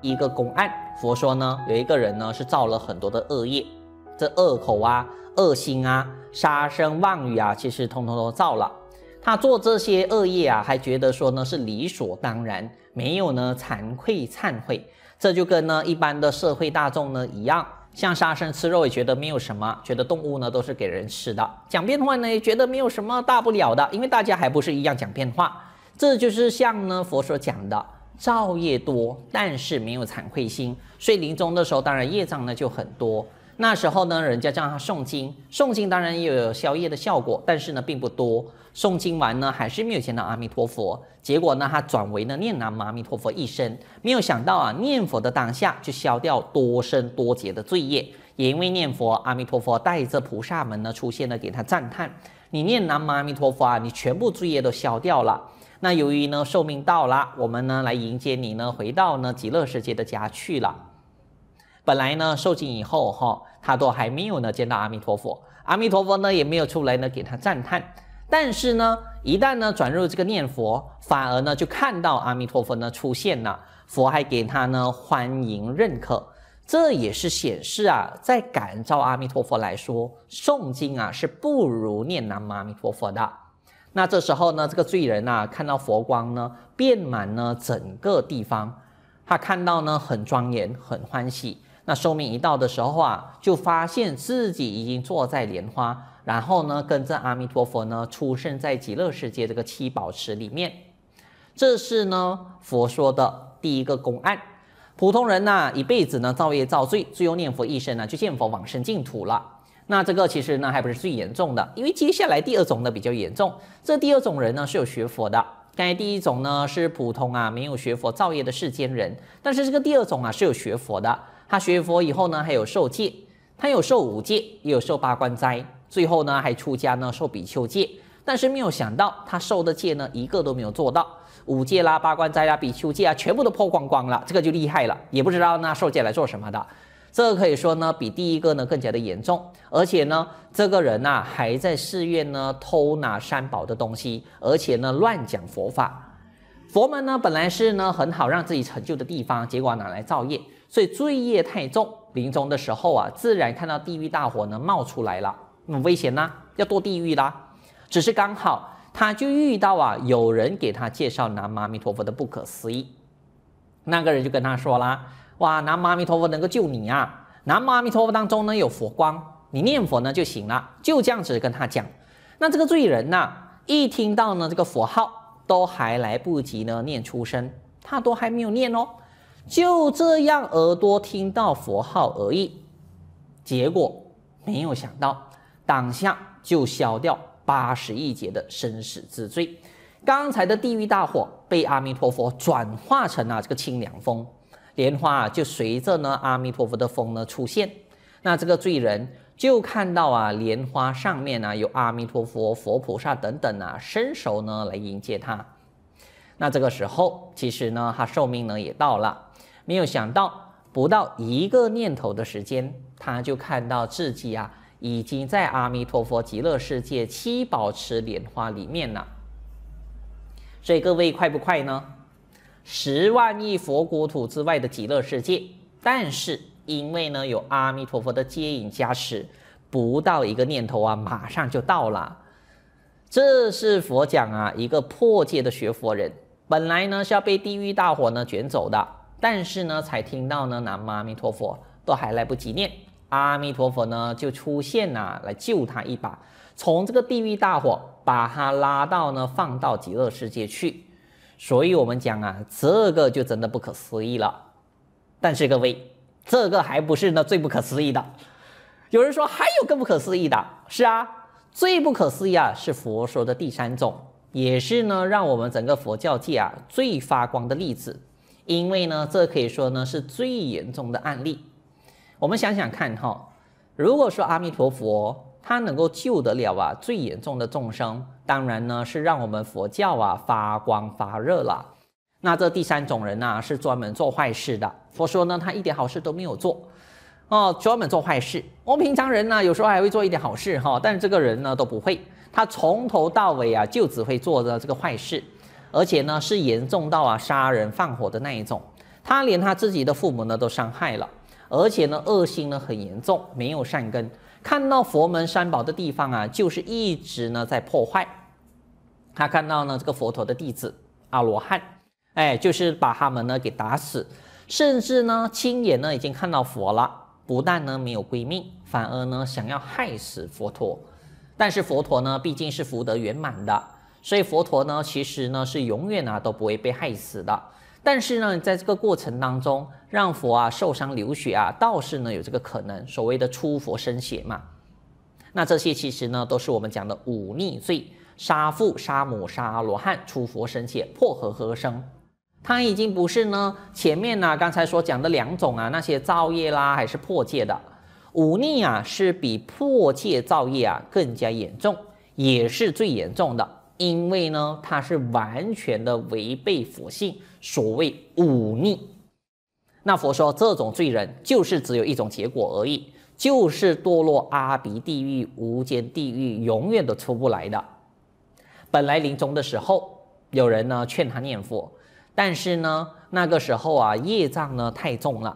一个公案，佛说呢，有一个人呢是造了很多的恶业，这恶口啊、恶心啊、杀生妄语啊，其实通通都造了。他做这些恶业啊，还觉得说呢是理所当然，没有呢惭愧忏悔。这就跟呢一般的社会大众呢一样，像杀生吃肉也觉得没有什么，觉得动物呢都是给人吃的。讲变话呢也觉得没有什么大不了的，因为大家还不是一样讲变话。这就是像呢佛所讲的。造业多，但是没有惭愧心，所以临终的时候，当然业障呢就很多。那时候呢，人家叫他诵经，诵经当然也有消业的效果，但是呢并不多。诵经完呢，还是没有见到阿弥陀佛。结果呢，他转为呢念南无阿弥陀佛一生，没有想到啊，念佛的当下就消掉多生多劫的罪业。也因为念佛，阿弥陀佛带着菩萨们呢出现了，给他赞叹：你念南无阿弥陀佛啊，你全部罪业都消掉了。那由于呢寿命到了，我们呢来迎接你呢回到呢极乐世界的家去了。本来呢受尽以后哈，他都还没有呢见到阿弥陀佛，阿弥陀佛呢也没有出来呢给他赞叹。但是呢一旦呢转入这个念佛，反而呢就看到阿弥陀佛呢出现了，佛还给他呢欢迎认可。这也是显示啊，在感召阿弥陀佛来说，诵经啊是不如念南无阿弥陀佛的。那这时候呢，这个罪人呐，看到佛光呢，遍满呢整个地方，他看到呢很庄严，很欢喜。那寿命一到的时候啊，就发现自己已经坐在莲花，然后呢，跟着阿弥陀佛呢，出生在极乐世界这个七宝池里面。这是呢佛说的第一个公案。普通人呐，一辈子呢造业造罪，最后念佛一生呢，就见佛往生净土了。那这个其实呢还不是最严重的，因为接下来第二种呢比较严重。这第二种人呢是有学佛的，刚才第一种呢是普通啊没有学佛造业的世间人，但是这个第二种啊是有学佛的，他学佛以后呢还有受戒，他有受五戒，也有受八关斋，最后呢还出家呢受比丘戒，但是没有想到他受的戒呢一个都没有做到，五戒啦、八关斋啦、比丘戒啊全部都破光光了，这个就厉害了，也不知道那受戒来做什么的。这个可以说呢，比第一个呢更加的严重，而且呢，这个人呐还在寺院呢偷拿三宝的东西，而且呢乱讲佛法。佛门呢本来是呢很好让自己成就的地方，结果拿来造业，所以罪业太重。临终的时候啊，自然看到地狱大火呢冒出来了，那么危险呢，要堕地狱啦。只是刚好他就遇到啊，有人给他介绍南无阿弥陀佛的不可思议，那个人就跟他说啦。哇，南无阿弥陀佛能够救你啊！南无阿弥陀佛当中呢有佛光，你念佛呢就行了。就这样子跟他讲。那这个罪人呐，一听到呢这个佛号，都还来不及呢念出声，他都还没有念哦。就这样耳朵听到佛号而已，结果没有想到，当下就消掉八十亿劫的生死之罪。刚才的地狱大火被阿弥陀佛转化成了这个清凉风。莲花就随着呢阿弥陀佛的风呢出现，那这个罪人就看到啊莲花上面呢有阿弥陀佛、佛菩萨等等啊伸手呢来迎接他。那这个时候其实呢他寿命呢也到了，没有想到不到一个念头的时间，他就看到自己啊已经在阿弥陀佛极乐世界七宝池莲花里面了。所以各位快不快呢？十万亿佛国土之外的极乐世界，但是因为呢有阿弥陀佛的接引加持，不到一个念头啊，马上就到了。这是佛讲啊，一个破戒的学佛人，本来呢是要被地狱大火呢卷走的，但是呢才听到呢南无阿弥陀佛，都还来不及念，阿弥陀佛呢就出现了，来救他一把，从这个地狱大火把他拉到呢放到极乐世界去。所以，我们讲啊，这个就真的不可思议了。但是各位，这个还不是呢最不可思议的。有人说还有更不可思议的，是啊，最不可思议啊是佛说的第三种，也是呢让我们整个佛教界啊最发光的例子。因为呢，这可以说呢是最严重的案例。我们想想看哈，如果说阿弥陀佛。他能够救得了啊最严重的众生，当然呢是让我们佛教啊发光发热了。那这第三种人呢是专门做坏事的。佛说呢他一点好事都没有做，哦，专门做坏事。我们平常人呢有时候还会做一点好事哈，但是这个人呢都不会，他从头到尾啊就只会做的这个坏事，而且呢是严重到啊杀人放火的那一种。他连他自己的父母呢都伤害了，而且呢恶心呢很严重，没有善根。看到佛门三宝的地方啊，就是一直呢在破坏。他看到呢这个佛陀的弟子阿罗汉，哎，就是把他们呢给打死，甚至呢亲眼呢已经看到佛了，不但呢没有归命，反而呢想要害死佛陀。但是佛陀呢毕竟是福德圆满的，所以佛陀呢其实呢是永远啊都不会被害死的。但是呢，在这个过程当中，让佛啊受伤流血啊，倒是呢有这个可能，所谓的出佛生血嘛。那这些其实呢，都是我们讲的忤逆罪，杀父、杀母、杀罗汉、出佛生血、破和合生。它已经不是呢前面呢刚才所讲的两种啊，那些造业啦，还是破戒的。忤逆啊，是比破戒造业啊更加严重，也是最严重的。因为呢，它是完全的违背佛性，所谓忤逆。那佛说这种罪人就是只有一种结果而已，就是堕落阿鼻地狱、无间地狱，永远都出不来的。本来临终的时候，有人呢劝他念佛，但是呢那个时候啊业障呢太重了，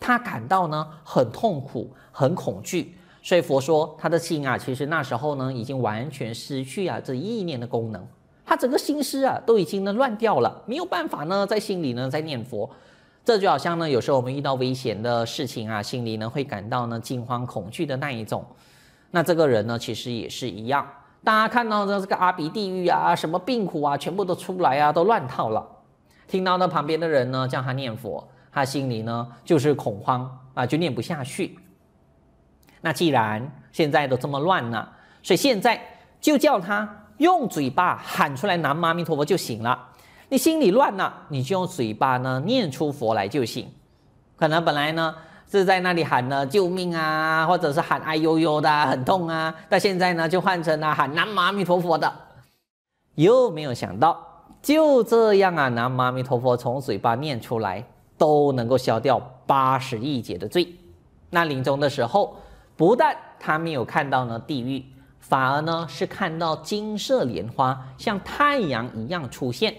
他感到呢很痛苦、很恐惧。所以佛说，他的心啊，其实那时候呢，已经完全失去啊这意念的功能，他整个心思啊，都已经呢乱掉了，没有办法呢在心里呢在念佛。这就好像呢，有时候我们遇到危险的事情啊，心里呢会感到呢惊慌恐惧的那一种。那这个人呢，其实也是一样。大家看到的这个阿鼻地狱啊，什么病苦啊，全部都出来啊，都乱套了。听到呢旁边的人呢叫他念佛，他心里呢就是恐慌啊，就念不下去。那既然现在都这么乱了，所以现在就叫他用嘴巴喊出来“南无阿弥陀佛”就行了。你心里乱了，你就用嘴巴呢念出佛来就行。可能本来呢是在那里喊呢救命啊，或者是喊哎呦呦的很痛啊，但现在呢就换成了喊“南无阿弥陀佛”的。又没有想到，就这样啊，“南无阿弥陀佛”从嘴巴念出来，都能够消掉八十亿劫的罪。那临终的时候。不但他没有看到呢地狱，反而呢是看到金色莲花像太阳一样出现，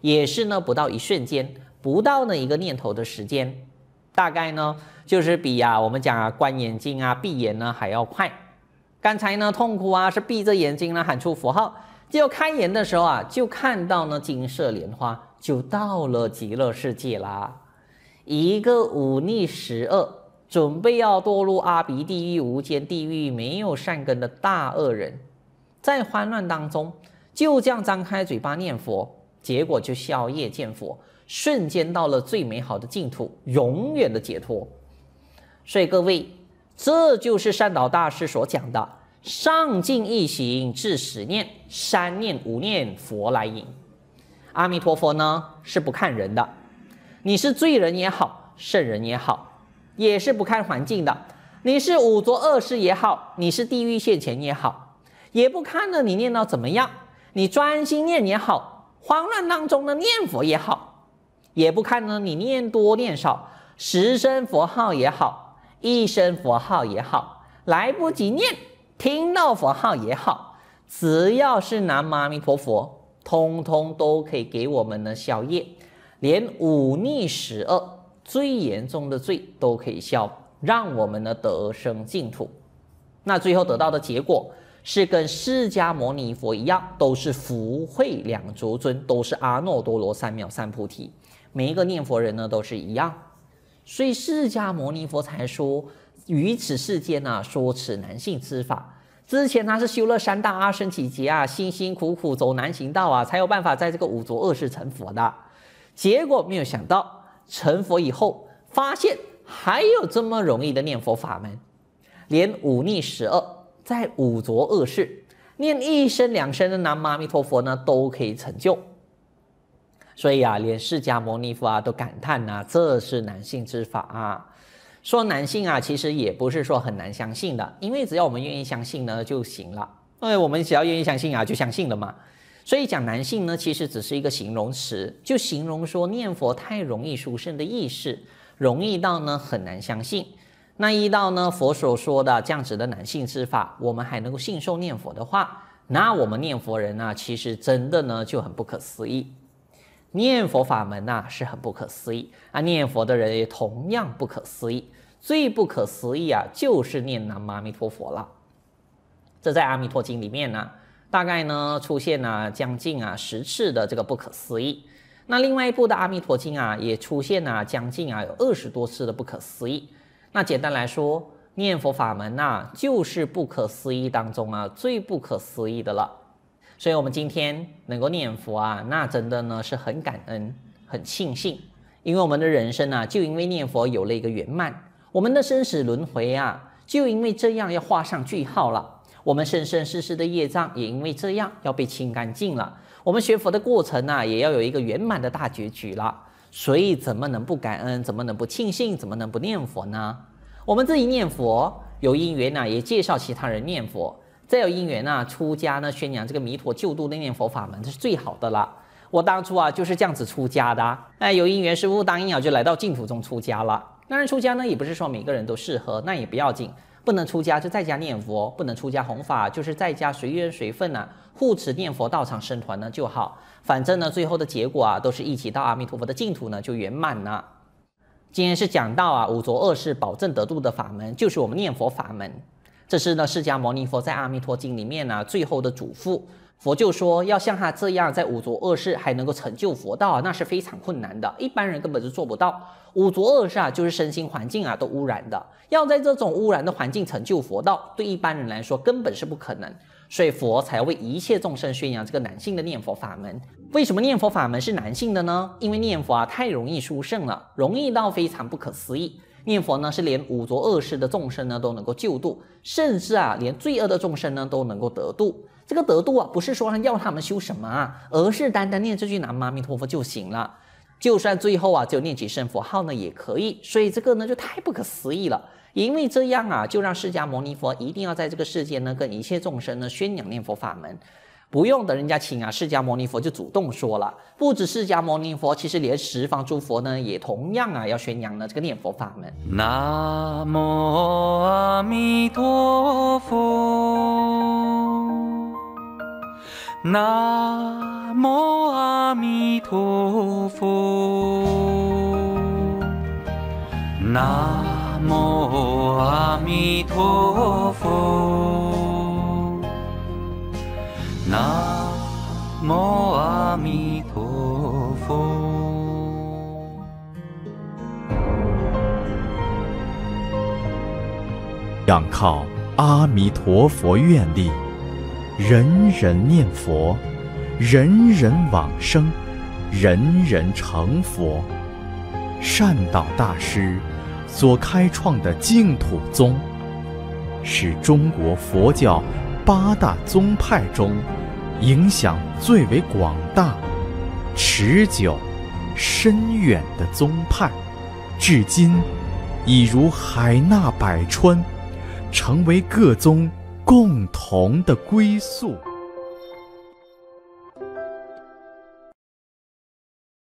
也是呢不到一瞬间，不到呢一个念头的时间，大概呢就是比呀我们讲啊关眼睛啊闭眼呢还要快。刚才呢痛苦啊是闭着眼睛呢喊出符号，就开眼的时候啊就看到呢金色莲花，就到了极乐世界啦。一个忤逆十恶。准备要堕入阿鼻地狱、无间地狱，没有善根的大恶人，在慌乱当中就这样张开嘴巴念佛，结果就消业见佛，瞬间到了最美好的净土，永远的解脱。所以各位，这就是善导大师所讲的：上进一行至十念，三念五念佛来迎。阿弥陀佛呢是不看人的，你是罪人也好，圣人也好。也是不看环境的，你是五浊恶世也好，你是地狱现前也好，也不看呢你念到怎么样，你专心念也好，慌乱当中的念佛也好，也不看呢你念多念少，十声佛号也好，一声佛号也好，来不及念，听到佛号也好，只要是南无阿弥陀佛，通通都可以给我们呢消业，连忤逆十恶。最严重的罪都可以消，让我们呢得生净土。那最后得到的结果是跟释迦牟尼佛一样，都是福慧两足尊，都是阿耨多罗三藐三菩提。每一个念佛人呢都是一样，所以释迦牟尼佛才说于此世间呢说此难信之法。之前他是修了三大阿僧祇劫啊，辛辛苦苦走难行道啊，才有办法在这个五浊恶世成佛的。结果没有想到。成佛以后，发现还有这么容易的念佛法门，连忤逆十恶，在五浊恶世念一声两声的南无阿弥陀佛呢，都可以成就。所以啊，连释迦牟尼佛啊都感叹呐，这是难信之法啊。说难信啊，其实也不是说很难相信的，因为只要我们愿意相信呢就行了。因为我们只要愿意相信啊，就相信了嘛。所以讲男性呢，其实只是一个形容词，就形容说念佛太容易殊胜的意识，容易到呢很难相信。那一到呢佛所说的这样子的男性之法，我们还能够信受念佛的话，那我们念佛人呢，其实真的呢就很不可思议。念佛法门呐是很不可思议啊，念佛的人也同样不可思议。最不可思议啊，就是念南无阿弥陀佛了。这在《阿弥陀经》里面呢，大概呢出现了将近啊十次的这个不可思议。那另外一部的《阿弥陀经》啊，也出现了将近啊有二十多次的不可思议。那简单来说，念佛法门呐，就是不可思议当中啊最不可思议的了。所以，我们今天能够念佛啊，那真的呢是很感恩、很庆幸，因为我们的人生啊，就因为念佛有了一个圆满，我们的生死轮回啊，就因为这样要画上句号了。我们生生世世的业障也因为这样要被清干净了。我们学佛的过程呢，也要有一个圆满的大结局了。所以，怎么能不感恩？怎么能不庆幸？怎么能不念佛呢？我们自己念佛有因缘呢，也介绍其他人念佛。再有因缘呢，出家呢，宣扬这个弥陀救度的念佛法门，这是最好的了。我当初啊就是这样子出家的。哎，有因缘，师傅答应啊，就来到净土中出家了。当然，出家呢也不是说每个人都适合，那也不要紧，不能出家就在家念佛，不能出家弘法，就是在家随缘随分呢，护持念佛道场僧团呢就好。反正呢，最后的结果啊，都是一起到阿弥陀佛的净土呢就圆满了。今天是讲到啊五浊恶世保证得度的法门，就是我们念佛法门。这是呢，释迦牟尼佛在《阿弥陀经》里面呢最后的嘱咐。佛就说，要像他这样在五浊恶世还能够成就佛道啊，那是非常困难的，一般人根本就做不到。五浊恶世啊，就是身心环境啊都污染的，要在这种污染的环境成就佛道，对一般人来说根本是不可能。所以佛才为一切众生宣扬这个男性的念佛法门。为什么念佛法门是男性的呢？因为念佛啊太容易殊胜了，容易到非常不可思议。念佛呢，是连五浊恶世的众生呢都能够救度，甚至啊，连罪恶的众生呢都能够得度。这个得度啊，不是说要他们修什么啊，而是单单念这句南无阿弥陀佛就行了。就算最后啊，就念几声佛号呢，也可以。所以这个呢，就太不可思议了。因为这样啊，就让释迦牟尼佛一定要在这个世界呢，跟一切众生呢宣扬念佛法门。不用等人家请啊，释迦牟尼佛就主动说了。不止释迦牟尼佛，其实连十方诸佛呢，也同样啊要宣扬呢这个念佛法门。南无阿弥陀佛，南无阿弥陀佛，南无阿弥陀佛。南无阿弥陀佛。仰靠阿弥陀佛愿力，人人念佛，人人往生，人人成佛。善导大师所开创的净土宗，是中国佛教。八大宗派中，影响最为广大、持久、深远的宗派，至今已如海纳百川，成为各宗共同的归宿。